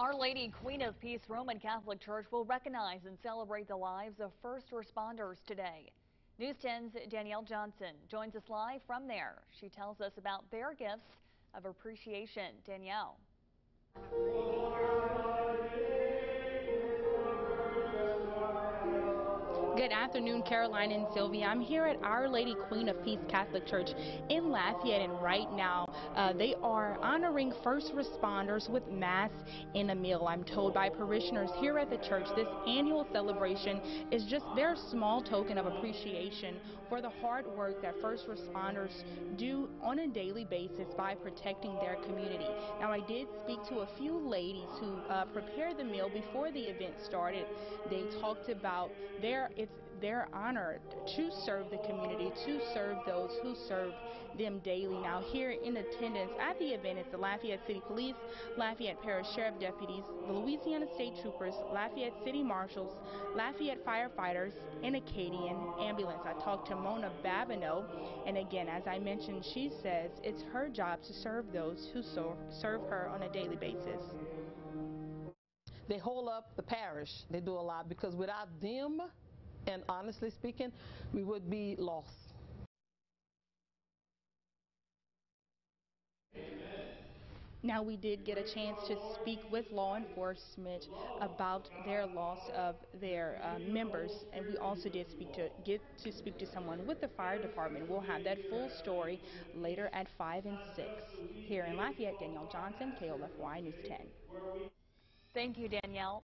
Our Lady Queen of Peace Roman Catholic Church will recognize and celebrate the lives of first responders today. News 10's Danielle Johnson joins us live from there. She tells us about their gifts of appreciation. Danielle. Good afternoon, Caroline and Sylvia. I'm here at Our Lady Queen of Peace Catholic Church in Lafayette, and right now uh, they are honoring first responders with Mass and a meal. I'm told by parishioners here at the church this annual celebration is just their small token of appreciation for the hard work that first responders do on a daily basis by protecting their community. Now, I did speak to a few ladies who uh, prepared the meal before the event started. They talked about their it's their honor to serve the community, to serve those who serve them daily. Now, here in attendance at the event is the Lafayette City Police, Lafayette Parish Sheriff Deputies, the Louisiana State Troopers, Lafayette City Marshals, Lafayette Firefighters, and Acadian Ambulance. I talked to Mona Babineau, and again, as I mentioned, she says it's her job to serve those who serve her on a daily basis. They hold up the parish. They do a lot because without them, and honestly speaking, we would be lost. Now, we did get a chance to speak with law enforcement about their loss of their uh, members, and we also did speak to get to speak to someone with the fire department. We'll have that full story later at 5 and 6. Here in Lafayette, Danielle Johnson, KLFY News 10. Thank you, Danielle.